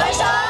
回手